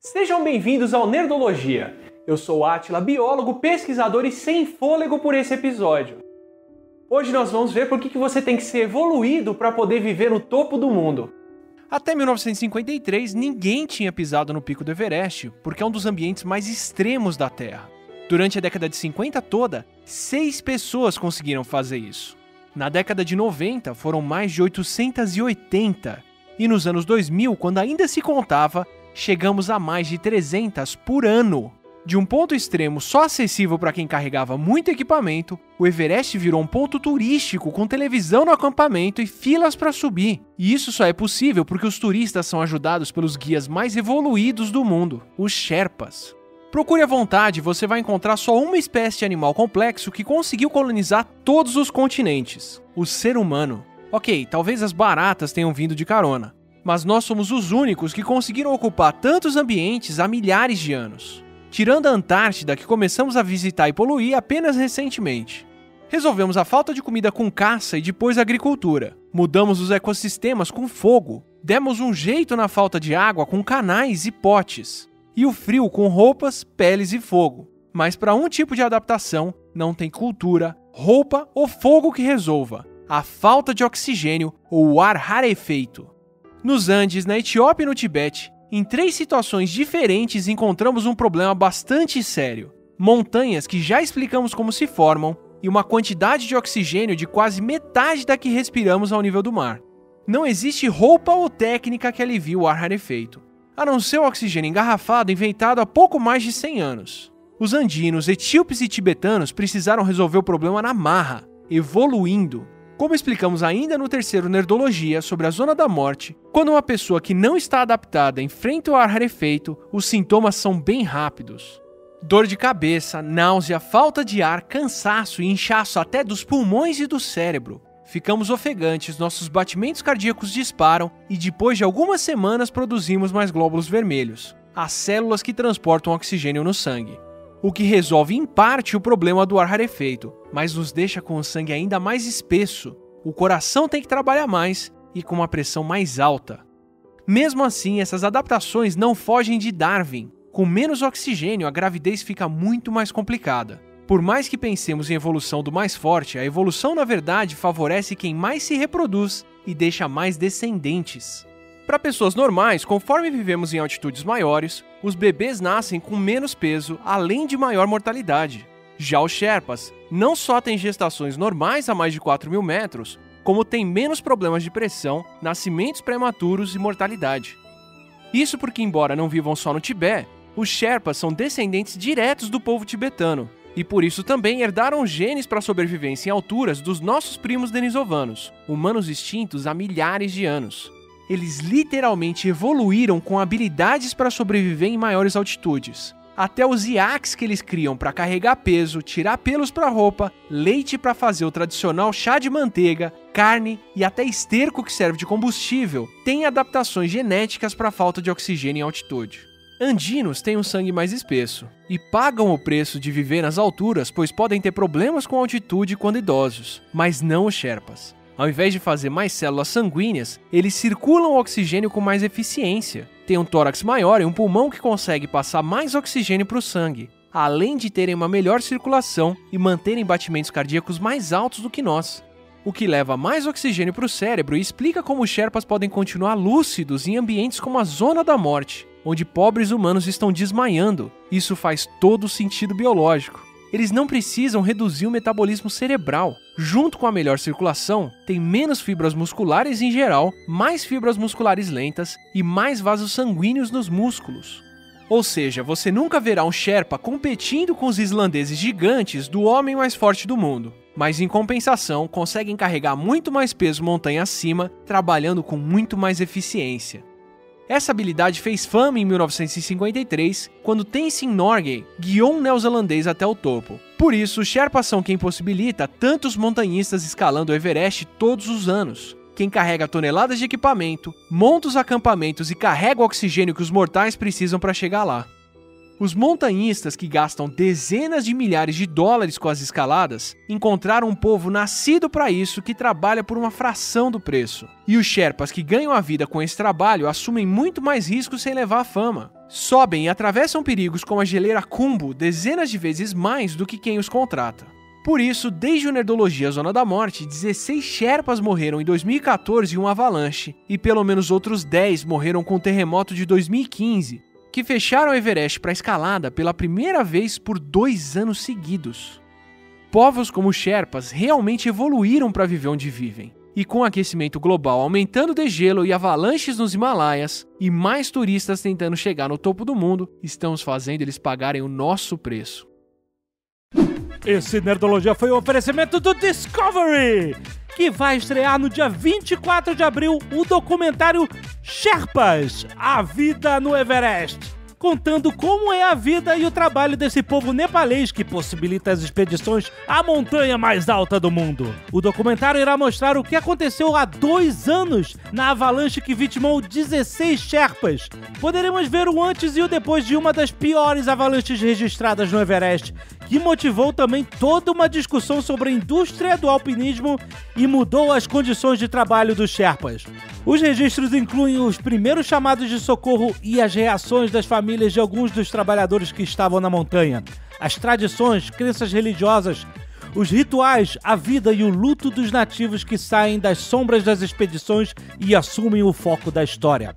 Sejam bem-vindos ao Nerdologia. Eu sou Atila, biólogo, pesquisador e sem fôlego por esse episódio. Hoje nós vamos ver por que você tem que ser evoluído para poder viver no topo do mundo. Até 1953, ninguém tinha pisado no pico do Everest, porque é um dos ambientes mais extremos da Terra. Durante a década de 50 toda, seis pessoas conseguiram fazer isso. Na década de 90, foram mais de 880. E nos anos 2000, quando ainda se contava, chegamos a mais de 300 por ano. De um ponto extremo só acessível para quem carregava muito equipamento, o Everest virou um ponto turístico com televisão no acampamento e filas para subir. E isso só é possível porque os turistas são ajudados pelos guias mais evoluídos do mundo, os Sherpas. Procure à vontade, você vai encontrar só uma espécie de animal complexo que conseguiu colonizar todos os continentes: o ser humano. Ok, talvez as baratas tenham vindo de carona, mas nós somos os únicos que conseguiram ocupar tantos ambientes há milhares de anos tirando a Antártida, que começamos a visitar e poluir apenas recentemente. Resolvemos a falta de comida com caça e depois agricultura. Mudamos os ecossistemas com fogo. Demos um jeito na falta de água com canais e potes. E o frio com roupas, peles e fogo. Mas para um tipo de adaptação, não tem cultura, roupa ou fogo que resolva. A falta de oxigênio ou o ar rarefeito. Nos Andes, na Etiópia e no Tibete, em três situações diferentes encontramos um problema bastante sério: montanhas que já explicamos como se formam e uma quantidade de oxigênio de quase metade da que respiramos ao nível do mar. Não existe roupa ou técnica que alivie o ar rarefeito, a não ser o oxigênio engarrafado inventado há pouco mais de 100 anos. Os andinos, etíopes e tibetanos precisaram resolver o problema na marra, evoluindo, como explicamos ainda no terceiro Nerdologia sobre a zona da morte, quando uma pessoa que não está adaptada enfrenta o ar rarefeito, os sintomas são bem rápidos. Dor de cabeça, náusea, falta de ar, cansaço e inchaço até dos pulmões e do cérebro. Ficamos ofegantes, nossos batimentos cardíacos disparam e depois de algumas semanas produzimos mais glóbulos vermelhos, as células que transportam oxigênio no sangue o que resolve em parte o problema do ar rarefeito, mas nos deixa com o sangue ainda mais espesso. O coração tem que trabalhar mais e com uma pressão mais alta. Mesmo assim, essas adaptações não fogem de Darwin. Com menos oxigênio, a gravidez fica muito mais complicada. Por mais que pensemos em evolução do mais forte, a evolução na verdade favorece quem mais se reproduz e deixa mais descendentes. Para pessoas normais, conforme vivemos em altitudes maiores, os bebês nascem com menos peso, além de maior mortalidade. Já os Sherpas não só têm gestações normais a mais de 4 mil metros, como têm menos problemas de pressão, nascimentos prematuros e mortalidade. Isso porque, embora não vivam só no Tibete, os Sherpas são descendentes diretos do povo tibetano, e por isso também herdaram genes para sobrevivência em alturas dos nossos primos denisovanos, humanos extintos há milhares de anos eles literalmente evoluíram com habilidades para sobreviver em maiores altitudes. Até os iaques que eles criam para carregar peso, tirar pelos para roupa, leite para fazer o tradicional chá de manteiga, carne e até esterco que serve de combustível, têm adaptações genéticas para falta de oxigênio em altitude. Andinos têm um sangue mais espesso e pagam o preço de viver nas alturas, pois podem ter problemas com altitude quando idosos, mas não os Sherpas. Ao invés de fazer mais células sanguíneas, eles circulam o oxigênio com mais eficiência. Tem um tórax maior e um pulmão que consegue passar mais oxigênio para o sangue, além de terem uma melhor circulação e manterem batimentos cardíacos mais altos do que nós. O que leva mais oxigênio para o cérebro e explica como os Sherpas podem continuar lúcidos em ambientes como a Zona da Morte, onde pobres humanos estão desmaiando. Isso faz todo sentido biológico eles não precisam reduzir o metabolismo cerebral. Junto com a melhor circulação, tem menos fibras musculares em geral, mais fibras musculares lentas e mais vasos sanguíneos nos músculos. Ou seja, você nunca verá um Sherpa competindo com os islandeses gigantes do homem mais forte do mundo, mas em compensação conseguem carregar muito mais peso montanha acima, trabalhando com muito mais eficiência. Essa habilidade fez fama em 1953, quando Tenzin Norgay guiou um neozelandês até o topo. Por isso, Sherpas são quem possibilita tantos montanhistas escalando o Everest todos os anos. Quem carrega toneladas de equipamento, monta os acampamentos e carrega o oxigênio que os mortais precisam para chegar lá. Os montanhistas que gastam dezenas de milhares de dólares com as escaladas encontraram um povo nascido para isso que trabalha por uma fração do preço. E os Sherpas que ganham a vida com esse trabalho assumem muito mais riscos sem levar a fama. Sobem e atravessam perigos como a geleira Kumbo dezenas de vezes mais do que quem os contrata. Por isso, desde o Nerdologia Zona da Morte, 16 Sherpas morreram em 2014 em um avalanche, e pelo menos outros 10 morreram com o terremoto de 2015, que fecharam o Everest para escalada pela primeira vez por dois anos seguidos. Povos como Sherpas realmente evoluíram para viver onde vivem. E com o aquecimento global aumentando o degelo e avalanches nos Himalaias, e mais turistas tentando chegar no topo do mundo, estamos fazendo eles pagarem o nosso preço. Esse Nerdologia foi um oferecimento do Discovery, que vai estrear no dia 24 de abril o documentário Sherpas A Vida no Everest. Contando como é a vida e o trabalho desse povo nepalês que possibilita as expedições à montanha mais alta do mundo. O documentário irá mostrar o que aconteceu há dois anos na avalanche que vitimou 16 Sherpas. Poderemos ver o antes e o depois de uma das piores avalanches registradas no Everest, que motivou também toda uma discussão sobre a indústria do alpinismo e mudou as condições de trabalho dos Sherpas. Os registros incluem os primeiros chamados de socorro e as reações das famílias de alguns dos trabalhadores que estavam na montanha, as tradições, crenças religiosas, os rituais, a vida e o luto dos nativos que saem das sombras das expedições e assumem o foco da história.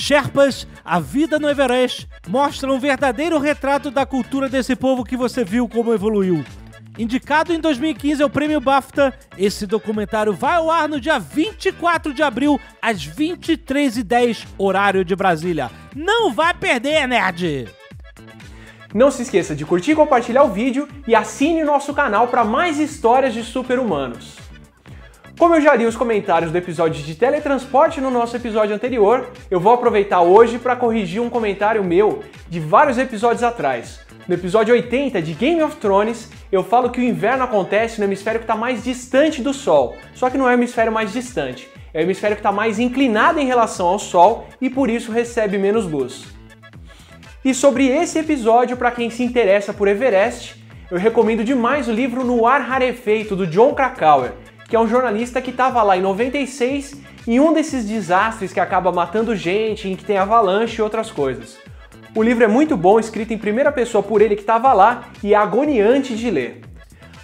Sherpas, a vida no Everest, mostra um verdadeiro retrato da cultura desse povo que você viu como evoluiu. Indicado em 2015 ao Prêmio BAFTA, esse documentário vai ao ar no dia 24 de abril, às 23h10, horário de Brasília. Não vai perder, nerd! Não se esqueça de curtir e compartilhar o vídeo e assine nosso canal para mais histórias de super-humanos. Como eu já li os comentários do episódio de teletransporte no nosso episódio anterior, eu vou aproveitar hoje para corrigir um comentário meu de vários episódios atrás. No episódio 80 de Game of Thrones, eu falo que o inverno acontece no hemisfério que está mais distante do Sol, só que não é o hemisfério mais distante, é o hemisfério que está mais inclinado em relação ao Sol e por isso recebe menos luz. E sobre esse episódio, para quem se interessa por Everest, eu recomendo demais o livro No Ar Rarefeito, do John Krakauer, que é um jornalista que estava lá em 96 em um desses desastres que acaba matando gente, em que tem avalanche e outras coisas. O livro é muito bom, escrito em primeira pessoa por ele que estava lá e é agoniante de ler.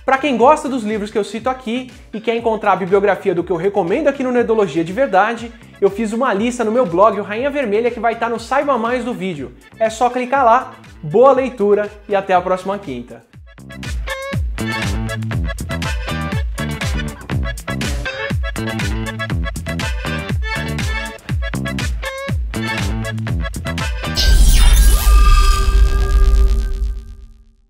Para quem gosta dos livros que eu cito aqui e quer encontrar a bibliografia do que eu recomendo aqui no Nerdologia de verdade, eu fiz uma lista no meu blog, o Rainha Vermelha, que vai estar no Saiba Mais do vídeo. É só clicar lá, boa leitura e até a próxima quinta.